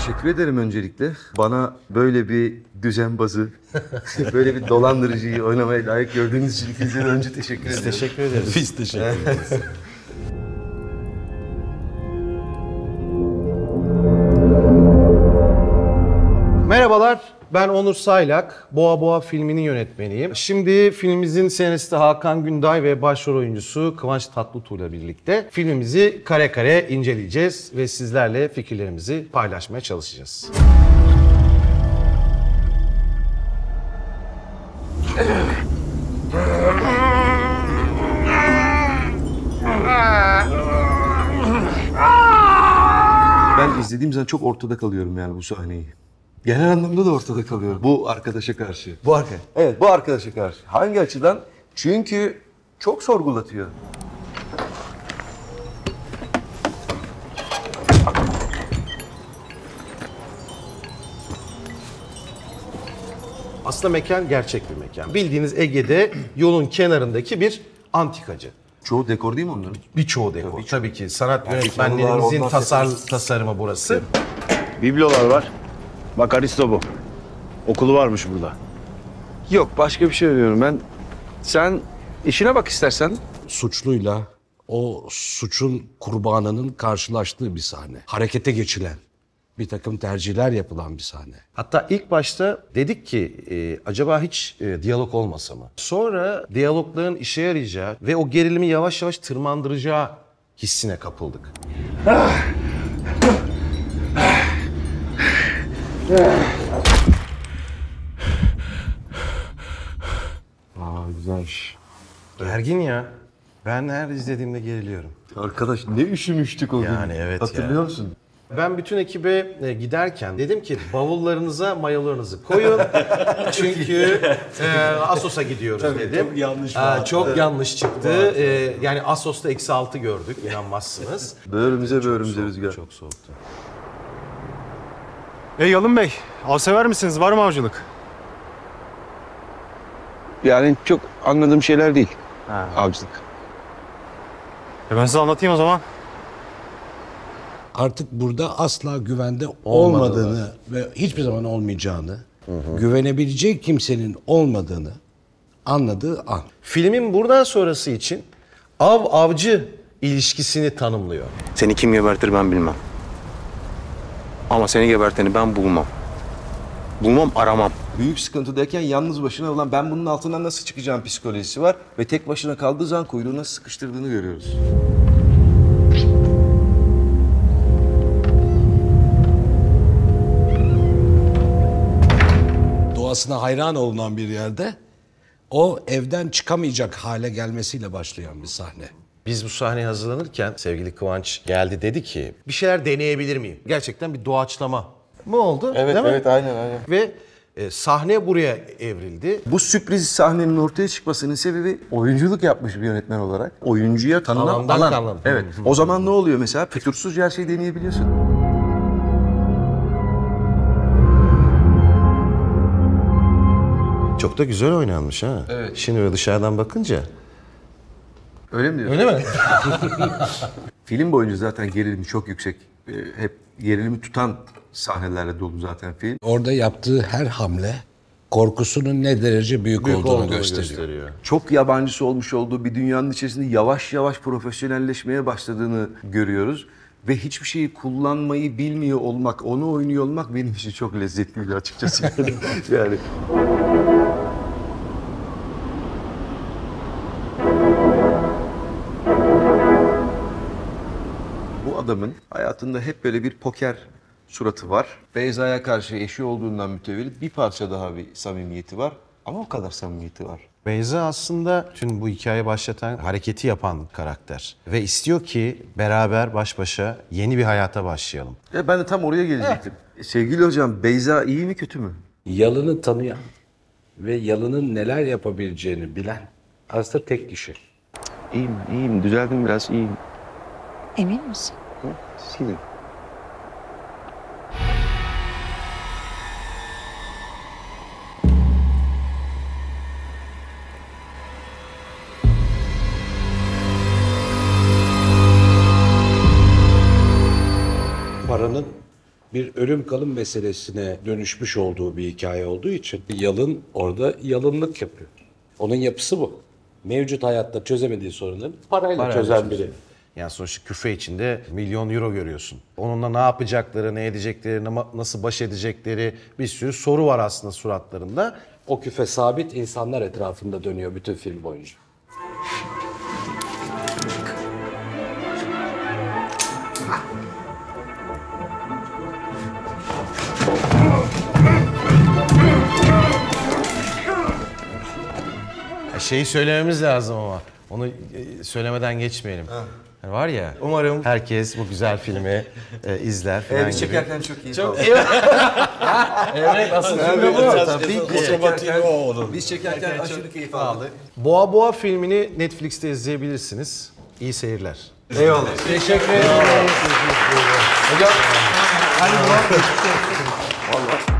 Teşekkür ederim öncelikle. Bana böyle bir düzenbazı, böyle bir dolandırıcıyı oynamaya layık gördüğünüz için ikinize de önce teşekkür ederim. Teşekkür ederiz. Biz teşekkür ederiz. Merhabalar, ben Onur Saylak. Boğa Boğa filminin yönetmeniyim. Şimdi filmimizin senaristi Hakan Günday ve başrol oyuncusu Kıvanç Tatlıtuğ ile birlikte filmimizi kare kare inceleyeceğiz ve sizlerle fikirlerimizi paylaşmaya çalışacağız. Ben izlediğim zaman çok ortada kalıyorum yani bu sahneyi. Genel anlamda da ortada kalıyorum. Bu arkadaşa karşı. Bu arka. Evet, bu arkadaşa karşı. Hangi açıdan? Çünkü çok sorgulatıyor. Aslında mekan gerçek bir mekan. Bildiğiniz Ege'de yolun kenarındaki bir antikacı. Çoğu dekor değil mi onların? Birçoğu dekor. Tabii ki sanat yönetmenlerimizin onlar tasar, tasarımı burası. Biblolar var. Bak Aristo bu. Okulu varmış burada. Yok başka bir şey arıyorum ben. Sen işine bak istersen. Suçluyla o suçun kurbanının karşılaştığı bir sahne. Harekete geçilen, bir takım tercihler yapılan bir sahne. Hatta ilk başta dedik ki e, acaba hiç e, diyalog olmasa mı? Sonra diyalogların işe yarayacağı ve o gerilimi yavaş yavaş tırmandıracağı hissine kapıldık. Aa güzelmiş. Gergin ya. Ben her izlediğimde geriliyorum. Arkadaş ne üşümüştük o gün. Yani evet Hatırlıyor ya. musun? Ben bütün ekibe e, giderken dedim ki bavullarınıza mayolarınızı koyun. Çünkü e, Asos'a gidiyoruz dedim. çok yanlış Aa, Çok yanlış çıktı. E, yani Asos'ta eksi altı gördük. inanmazsınız. Böğrümüze böğrümüze rüzgar. Çok soğuktu. Ey Yalın Bey, av sever misiniz? Var mı avcılık? Yani çok anladığım şeyler değil. Avcılık. E ben size anlatayım o zaman. Artık burada asla güvende Olmadığını. olmadığını ve hiçbir zaman olmayacağını, güvenebilecek kimsenin olmadığını anladığı an. Filmin buradan sonrası için av avcı ilişkisini tanımlıyor. Seni kim gebertir ben bilmem. Ama seni geberteni ben bulmam. Bulmam aramam. Büyük sıkıntıdayken yalnız başına olan ben bunun altından nasıl çıkacağım psikolojisi var. Ve tek başına kaldığı zaman kuyruğuna sıkıştırdığını görüyoruz. Doğasına hayran olunan bir yerde o evden çıkamayacak hale gelmesiyle başlayan bir sahne. Biz bu sahneye hazırlanırken sevgili Kıvanç geldi dedi ki bir şeyler deneyebilir miyim? Gerçekten bir doğaçlama mı oldu? Evet, değil mi? evet, aynen, aynen. Ve e, sahne buraya evrildi. Bu sürpriz sahnenin ortaya çıkmasının sebebi oyunculuk yapmış bir yönetmen olarak. Oyuncuya tanınan Alandan alan. kalan. Evet. O zaman ne oluyor mesela? Fütursuz her şeyi deneyebiliyorsun. Çok da güzel oynanmış ha. Evet. Şimdi böyle dışarıdan bakınca. Öyle mi diyorsun? Öyle mi? Film boyunca zaten gerilimi çok yüksek. Ee, Hep gerilimi tutan sahnelerle dolu zaten film. Orada yaptığı her hamle korkusunun ne derece büyük, Büyük olduğunu, olduğunu gösteriyor. gösteriyor. Çok yabancısı olmuş olduğu bir dünyanın içerisinde yavaş yavaş profesyonelleşmeye başladığını görüyoruz. Ve hiçbir şeyi kullanmayı bilmiyor olmak, onu oynuyor olmak benim için çok lezzetliydi açıkçası. yani. Adamın hayatında hep böyle bir poker suratı var. Beyza'ya karşı eşi olduğundan mütevellit bir parça daha bir samimiyeti var. Ama o kadar samimiyeti var. Beyza aslında tüm bu hikaye başlatan, hareketi yapan karakter. Ve istiyor ki beraber baş başa yeni bir hayata başlayalım. Ya ben de tam oraya gelecektim. Sevgili hocam Beyza iyi mi kötü mü? Yalını tanıyan ve yalının neler yapabileceğini bilen aslında tek kişi. İyiyim, iyiyim. Düzeldim biraz, iyiyim. Emin misin? Silin. Paranın bir ölüm kalım meselesine dönüşmüş olduğu bir hikaye olduğu için yalın orada yalınlık yapıyor. Onun yapısı bu. Mevcut hayatta çözemediği sorunları parayla, Parayla çözen çözüyor. biri. Yani sonuçta küfe içinde milyon euro görüyorsun. Onunla ne yapacakları, ne edecekleri, nasıl baş edecekleri bir sürü soru var aslında suratlarında. O küfe sabit insanlar etrafında dönüyor bütün film boyunca. Şeyi söylememiz lazım ama. Onu e, söylemeden geçmeyelim. Yani var ya. Umarım herkes bu güzel filmi e, izler falan Evet, gibi. çekerken çok iyi. Çok evet. evet asıl filmi bu. Tabii ki. Biz çekerken aşırı keyif aldık. Boğa Boğa filmini Netflix'te izleyebilirsiniz. İyi seyirler. Eyvallah. Teşekkür ederim. Hocam. Vallahi.